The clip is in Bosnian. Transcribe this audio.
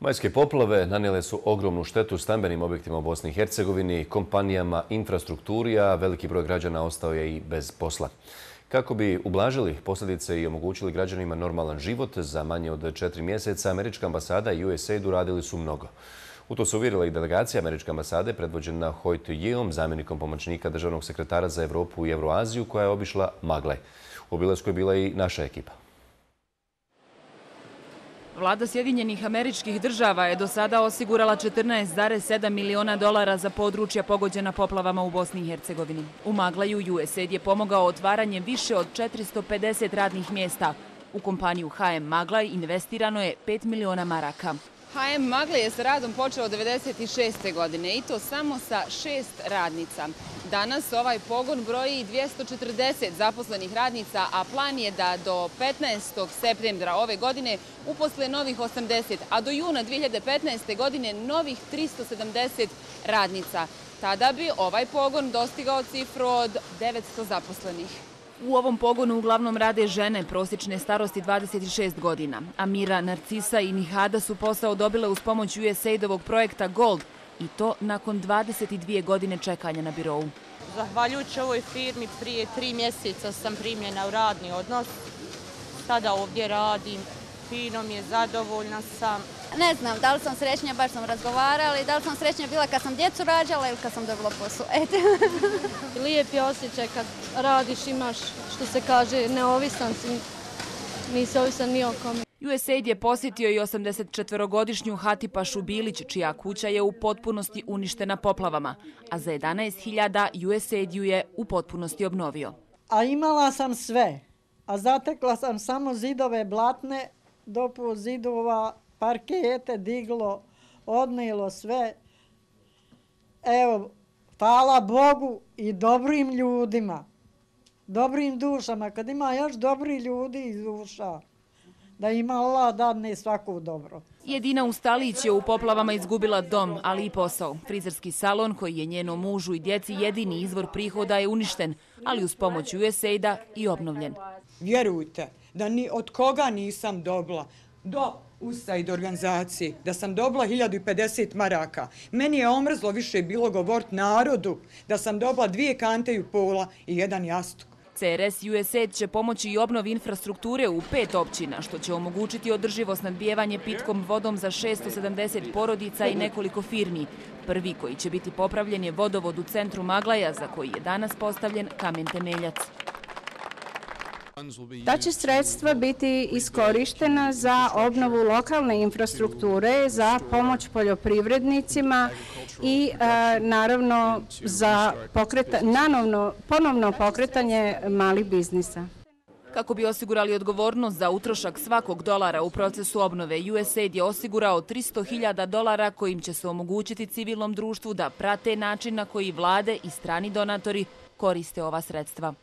Majske poplave nanijele su ogromnu štetu stambenim objektima u Bosni i Hercegovini, kompanijama, infrastrukturi, a veliki broj građana ostao je i bez posla. Kako bi ublažili posljedice i omogućili građanima normalan život za manje od četiri mjeseca, Američka ambasada i USAID uradili su mnogo. U to se uvjerila i delegacija Američke ambasade predvođena Hojt Jeom, zamjenikom pomoćnika državnog sekretara za Evropu i Euroaziju, koja je obišla Magle. U obilazku je bila i naša ekipa. Vlada Sjedinjenih američkih država je do sada osigurala 14,7 miliona dolara za područja pogođena poplavama u Bosni i Hercegovini. U Maglaju USAID je pomogao otvaranje više od 450 radnih mjesta. U kompaniju HM Maglaj investirano je 5 miliona maraka. HM Magle je sa radom počeo 1996. godine i to samo sa šest radnica. Danas ovaj pogon broji 240 zaposlenih radnica, a plan je da do 15. septembra ove godine uposle novih 80, a do juna 2015. godine novih 370 radnica. Tada bi ovaj pogon dostigao cifru od 900 zaposlenih. U ovom pogonu uglavnom rade žene prosječne starosti 26 godina. Amira, Narcisa i Nihada su posao dobile uz pomoć USAID-ovog projekta Gold i to nakon 22 godine čekanja na birovu. Zahvaljujući ovoj firmi prije tri mjeseca sam primljena u radni odnos. Sada ovdje radim, fino mi je, zadovoljna sam. Ne znam, da li sam srećnija, baš sam razgovarala i da li sam srećnija bila kad sam djecu rađala ili kad sam dobila posao. Lijep je osjećaj kad radiš, imaš, što se kaže, neovisan si, nisi ovisan ni o kom. USAID je posjetio i 84-godišnju Hatipašu Bilić, čija kuća je u potpunosti uništena poplavama, a za 11.000 USAID ju je u potpunosti obnovio. A imala sam sve, a zatekla sam samo zidove blatne, dopu zidova parkete diglo, odnilo sve. Evo, hvala Bogu i dobrim ljudima, dobrim dušama, kad ima još dobri ljudi i duša, da ima Allah dadne svaku dobro. Jedina Ustalić je u poplavama izgubila dom, ali i posao. Frizerski salon koji je njenom mužu i djeci jedini izvor prihoda je uništen, ali uz pomoć USAID-a i obnovljen. Vjerujte da ni od koga nisam dobila do USAID organizacije, da sam dobila 1050 maraka. Meni je omrzlo više bilo govort narodu da sam dobila dvije kante i pola i jedan jastuk. CRS USAID će pomoći i obnovi infrastrukture u pet općina, što će omogućiti održivo snadbijevanje pitkom vodom za 670 porodica i nekoliko firmi. Prvi koji će biti popravljen je vodovod u centru Maglaja, za koji je danas postavljen kamen temeljac. Ta će sredstva biti iskorištena za obnovu lokalne infrastrukture, za pomoć poljoprivrednicima i e, naravno za ponovno pokretanje malih biznisa. Kako bi osigurali odgovornost za utrošak svakog dolara u procesu obnove, USAID je osigurao 300.000 dolara kojim će se omogućiti civilnom društvu da prate način na koji vlade i strani donatori koriste ova sredstva.